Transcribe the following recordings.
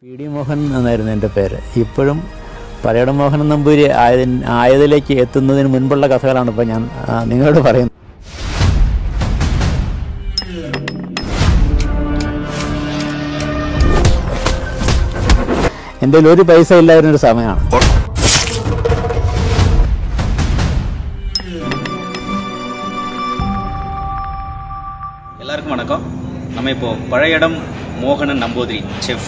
P D Mohan എന്നായിരുന്നു എൻ്റെ പേര് ഇപ്പോഴും പരേട മോഹൻ നമ്പൂരി ആയതി ആയതിലേക്ക് എത്തുന്നതിന് മുൻപുള്ള കഥകളാണ് ഇപ്പോൾ ഞാൻ ആ, നിങ്ങളോട് പറയുന്നത് എൻ്റെ കയ്യിൽ ഒരു പൈസ ഇല്ലായിരുന്നൊരു സമയമാണ് எல்லாருக்கும் வணக்கம் நம்ம இப்போ பழைய இடம் மோகனன் நம்பூதிரி செஃப்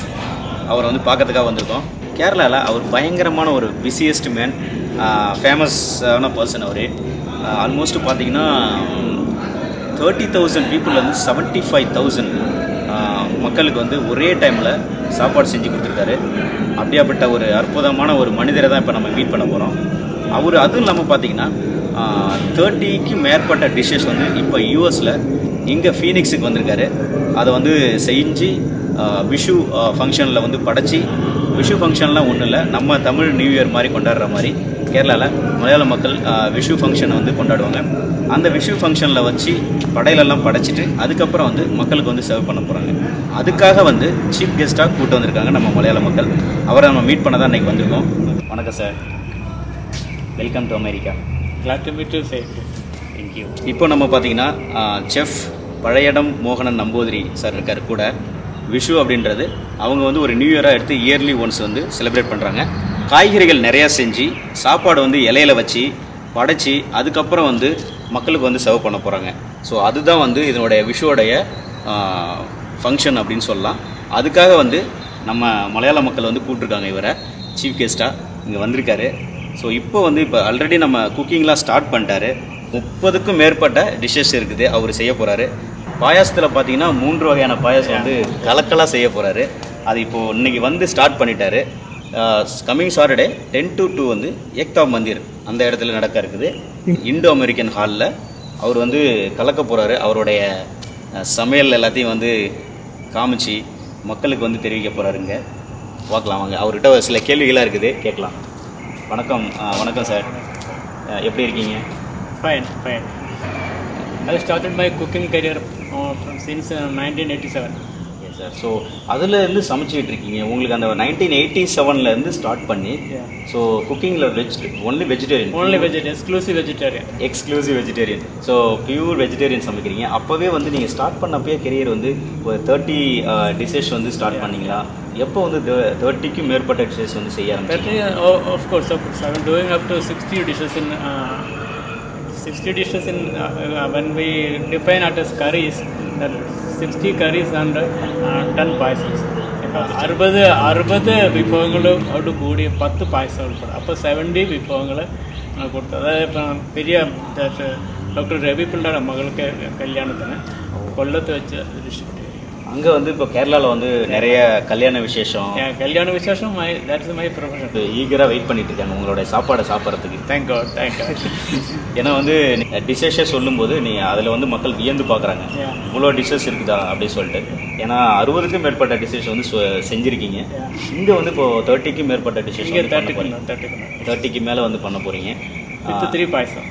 அவரை வந்து பார்க்கறதுக்காக வந்திருக்கோம். கேரளாவில் அவர் பயங்கரமான ஒரு பிஸியஸ்ட் மேன் ஃபேமஸான பர்சன் அவர். ஆல்மோஸ்ட் பார்த்தீங்கன்னா தேர்ட்டி தௌசண்ட் பீப்புள்லேருந்து செவன்ட்டி ஃபைவ் தௌசண்ட் மக்களுக்கு வந்து ஒரே டைமில் சாப்பாடு செஞ்சு கொடுத்துருக்காரு. அப்படியாப்பட்ட ஒரு அற்புதமான ஒரு மனிதரை தான் இப்போ நம்ம மீட் பண்ண போகிறோம் அவர் அதுவும் இல்லாமல் பார்த்தீங்கன்னா தேர்ட்டிக்கு மேற்பட்ட டிஷ்ஷஸ் வந்து இப்போ யூஎஸில் இங்கே ஃபீனிக்ஸுக்கு வந்திருக்காரு. அதை வந்து செஞ்சு விஷு ஃபங்க்ஷனில் வந்து படைச்சி விஷு ஃபங்க்ஷன்லாம் ஒன்றும் இல்லை. நம்ம தமிழ் நியூ இயர் மாதிரி கொண்டாடுற மாதிரி கேரளாவில் மலையாள மக்கள் விஷு ஃபங்க்ஷனை வந்து கொண்டாடுவாங்க. அந்த விஷு ஃபங்க்ஷனில் வச்சு படையிலெல்லாம் படைச்சிட்டு அதுக்கப்புறம் வந்து மக்களுக்கு வந்து சர்வ் பண்ண போகிறாங்க அதுக்காக வந்து சீஃப் கெஸ்ட்டாக கூட்டு வந்திருக்காங்க நம்ம மலையாள மக்கள். அவரை நம்ம மீட் பண்ண தான் இன்றைக்கி வந்திருக்கோம். வணக்கம் sir welcome to America to meet you, Saif. Thank you இப்போ நம்ம பார்த்தீங்கன்னா செஃப் பழையடம் மோகனன் நம்பூதிரி சார் இருக்கார் கூட. விஷு அப்படின்றது அவங்க வந்து ஒரு நியூ இயராக எடுத்து இயர்லி ஒன்ஸ் வந்து செலிப்ரேட் பண்ணுறாங்க காய்கறிகள் நிறையா செஞ்சு சாப்பாடு வந்து இலையில வச்சு படைச்சி அதுக்கப்புறம் வந்து மக்களுக்கு வந்து சர்வ் பண்ண போகிறாங்க ஸோ அதுதான் வந்து இதனுடைய விஷுவோடைய ஃபங்க்ஷன் அப்படின்னு சொல்லலாம். அதுக்காக வந்து நம்ம மலையாள மக்கள் வந்து கூப்பிட்ருக்காங்க இவரை. சீஃப் கெஸ்ட்டாக இங்கே வந்திருக்காரு. ஸோ இப்போ வந்து இப்போ ஆல்ரெடி நம்ம குக்கிங்லாம் ஸ்டார்ட் பண்ணிட்டாரு. முப்பதுக்கும் மேற்பட்ட டிஷ்ஷஸ் இருக்குது அவர் செய்ய போகிறாரு பாயாசத்தில் பார்த்தீங்கன்னா மூன்று வகையான பாயாசம் வந்து கலக்கலாக செய்ய போகிறாரு அது இப்போது இன்னைக்கு வந்து ஸ்டார்ட் பண்ணிட்டாரு. Coming Saturday ten to two வந்து ஏக்தா மந்திர் அந்த இடத்துல நடக்க இருக்குது. இண்டோ அமெரிக்கன் ஹாலில் அவர் வந்து கலக்க போகிறாரு அவருடைய சமையல் எல்லாத்தையும் வந்து காமிச்சு மக்களுக்கு வந்து தெரிவிக்க போகிறாருங்க பார்க்கலாம் வாங்க. அவர்கிட்ட ஒரு சில கேள்விகளாக இருக்குது. கேட்கலாம். வணக்கம். வணக்கம் சார். எப்படி இருக்கீங்க? Fine, fine. I started my cooking career uh, since uh, 1987. Yes sir so அதில் இருந்து சமைச்சிக்கிட்டு இருக்கீங்க உங்களுக்கு அந்த நைன்டீன் எயிட்டி செவன்லேருந்து ஸ்டார்ட் பண்ணி. ஸோ குக்கிங்கில் veg only vegetarian Only vegetarian, exclusive vegetarian. Exclusive vegetarian so pure vegetarian சமைக்கிறீங்க அப்போவே வந்து நீங்கள் ஸ்டார்ட் பண்ணப்பயே கெரியர் வந்து ஒரு தேர்ட்டி டிஷஸ் வந்து ஸ்டார்ட் பண்ணீங்களா எப்போ வந்து தேர்ட்டிக்கும் மேற்பட்ட டிஷஸ் வந்து செய்ய ஆரம்பிச்சீங்க That is, oh, of course, of course. I'm doing up to 60 dishes in. Uh, 60 dishes in uh, uh, when we define it as curries, that 60 curries and uh, 10 payasams അറുപത് അറുപത് വിഭവങ്ങളോട് കൂടി പത്ത് പായസം ഉൾപ്പെടെ അപ്പോൾ സെവൻറ്റി വിഭവങ്ങൾ കൊടുത്തു അതായത് ഇപ്പം പെരിയ ഡോക്ടർ രവി പിള്ളയുടെ മകൾക്ക് കല്യാണത്തിന് കൊല്ലത്ത് വെച്ച് ഡിസ്ട്രിബ്യൂട്ട് ചെയ്യും அங்கே வந்து இப்போ கேரளாவில் வந்து நிறைய கல்யாண விசேஷம். கல்யாண விசேஷம் மை தட்ஸ் மை ப்ரொஃபஷன் ஈகராக வெயிட் பண்ணிட்டு இருக்காங்க உங்களுடைய சாப்பாடை சாப்பிட்றதுக்கு. தேங்க் யூ தேங்க் காட் ஏன்னா வந்து டிஷஸே சொல்லும்போது நீ அதில் வந்து மக்கள் வியந்து பார்க்குறாங்க இவ்வளோ டிஷஸ் இருக்குதா அப்படின்னு சொல்லிட்டு. ஏன்னா அறுபதுக்கும் மேற்பட்ட டிஷஸ் வந்து செஞ்சுருக்கீங்க. இங்கே வந்து இப்போ தேர்ட்டிக்கும் மேற்பட்ட டிஷஸ் தேர்ட்டிக்கு மேலே வந்து பண்ண போகிறீங்க with three payasam.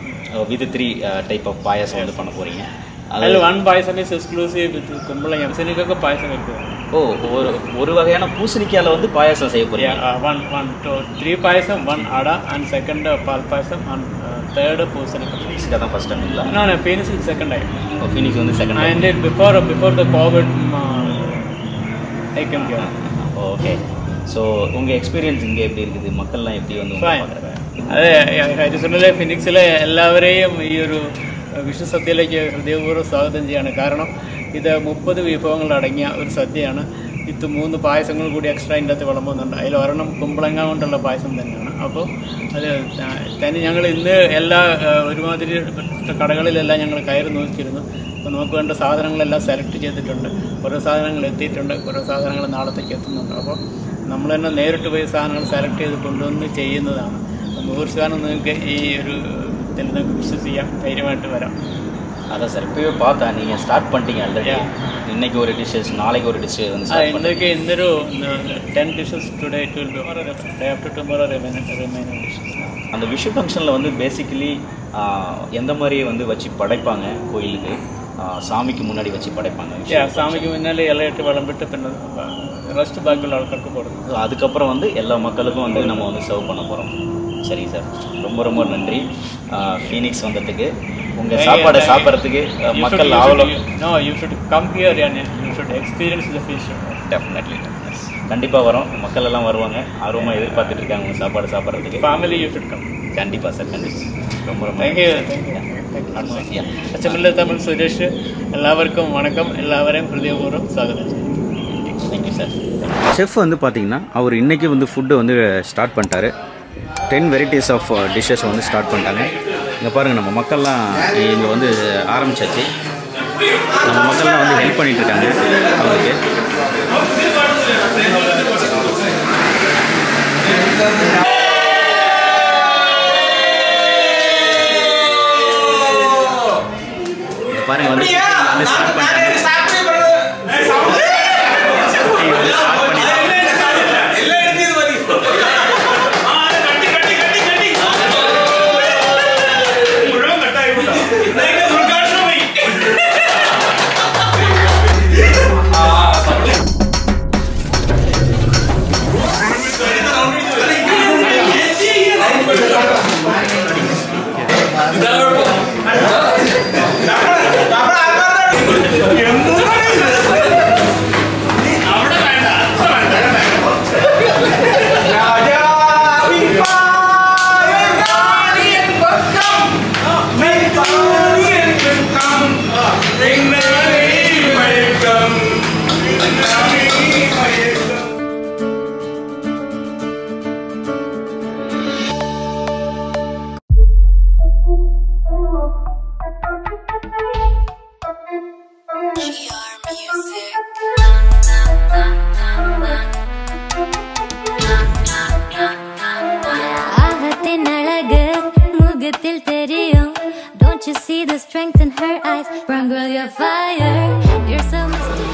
With three type of payasam வந்து பண்ண போகிறீங்க അതിൽ one payasam is exclusive with kumbalanga സിനിക്കൊക്കെ പായസം വെക്കുക ஓ ஒரு ஒரு வகையான பூசணிக்காயில் வந்து பாயாசம் செய்ய போகிறீங்க one one two three payasam one ada and second paal payasam and third പൂസണിക്ക ஃபீனிக்ஸ்க்கு தான் ஃபஸ்ட் டைம்ங்களா ನಾನು ഫീനിക്സ് സെക്കൻഡ് ആയി இப்போ ஃபீனிக்ஸ் வந்து second and before before the covid I come here okay so உங்கள் எக்ஸ்பீரியன்ஸ் இங்கே எப்படி இருக்குது மக்கள்லாம் எப்படி வந்து உங்களை ഫൈൻ பார்க்கறாங்க? അതെ ഹരിസണിലെ ഫിനിക്സിലെ എല്ലാവരെയും ഈ ഒരു വിഷു സദ്യയിലേക്ക് ഹൃദയപൂർവം സ്വാഗതം ചെയ്യാണ്. കാരണം ഇത് മുപ്പത് വിഭവങ്ങൾ അടങ്ങിയ ഒരു സദ്യയാണ്. ഇത് മൂന്ന് പായസങ്ങൾ കൂടി എക്സ്ട്രാ ഇതിന്റെ അകത്ത് വിളമ്പുന്നുണ്ട്. അതിൽ ഒരെണ്ണം കുമ്പളങ്ങ കൊണ്ടുള്ള പായസം തന്നെയാണ്. അപ്പോൾ അത് തന്നെ ഞങ്ങൾ ഇന്ന് എല്ലാ ഒരുമാതിരി കടകളിലെല്ലാം ഞങ്ങൾ കയറി നോക്കിയിരുന്നു. അപ്പോൾ നമുക്ക് വേണ്ട സാധനങ്ങളെല്ലാം സെലക്ട് ചെയ്തിട്ടുണ്ട്. ഓരോ സാധനങ്ങൾ എത്തിയിട്ടുണ്ട്. ഓരോ സാധനങ്ങൾ നാളത്തേക്ക് എത്തുന്നുണ്ട്. അപ്പോൾ നമ്മൾ തന്നെ നേരിട്ട് പോയി സാധനങ്ങൾ സെലക്ട് ചെയ്ത് കൊണ്ടുവന്ന് ചെയ്യുന്നതാണ്. നൂറ് ശതമാനം നിങ്ങൾക്ക് ഈ ഒരു தெளிந்த குரூப்ஸ் சிஎம் தைரியமாட்டு வரும். அதான் சார் இப்போயே பார்த்தா நீங்கள் ஸ்டார்ட் பண்ணிட்டீங்க ஆல்ரெடி இன்னைக்கு ஒரு டிஷ்ஷஸ் நாளைக்கு ஒரு டிஷ் வந்து இன்றைக்கு இந்த ten dishes today to will day after tomorrow remaining dishes அந்த விஷு ஃபங்க்ஷனில் வந்து பேசிக்கலி எந்த மாதிரி வந்து வச்சு படைப்பாங்க கோயிலுக்கு? சாமிக்கு முன்னாடி வச்சு படைப்பாங்க சாமிக்கு முன்னாடி இலையிட்டு விளம்பிட்டு பின்னர் ரெஸ்ட் பேக்கில் ஆட்களுக்கு போடுறது. அதுக்கப்புறம் வந்து எல்லா மக்களுக்கும் வந்து நம்ம வந்து சர்வ் பண்ண போகிறோம் சரிங்க சார். ரொம்ப ரொம்ப நன்றி. ஃபீனிக்ஸ் வந்ததுக்கு. உங்கள் சாப்பாடை சாப்பிட்றதுக்கு மக்கள் ஆவலம். No you should come here you should experience the fish definitely கண்டிப்பாக வரும். மக்கள் எல்லாம் வருவாங்க. ஆர்வமாக எதிர்பார்த்துட்டு இருக்காங்க உங்கள் சாப்பாடு சாப்பிட்றதுக்கு. ஃபேமிலி யூ ஷுட் கம் கண்டிப்பாக சார் கண்டிப்பாக ரொம்ப ரொம்ப தேங்க்யூ தேங்க்யூ அச்சமில்ல தமிழ் சுரேஷ். எல்லாருக்கும் வணக்கம். எல்லாவரையும் ஹிருதயபூர்வம் சாகுதல் தேங்க்யூ சார் செஃப் வந்து பார்த்தீங்கன்னா அவர் இன்றைக்கி வந்து ஃபுட்டு வந்து ஸ்டார்ட் பண்ணிட்டாரு. டென் வெரைட்டிஸ் ஆஃப் டிஷ்ஷஸ் வந்து ஸ்டார்ட் பண்ணிட்டாங்க. இங்கே பாருங்கள் நம்ம மக்கள்லாம் இங்கே வந்து ஆரம்பிச்சாச்சு. நம்ம மக்கள்லாம் வந்து ஹெல்ப் பண்ணிட்டு இருக்காங்க அவருக்கு இங்க பாருங்க வந்து cooking வந்து ஸ்டார்ட் பண்ணிட்டாங்க. Cooking வந்து ஸ்டார்ட் பண்ணிட்டாங்க could you Don't you see the strength in her eyes? Brown girl, you're fire. You're so mysterious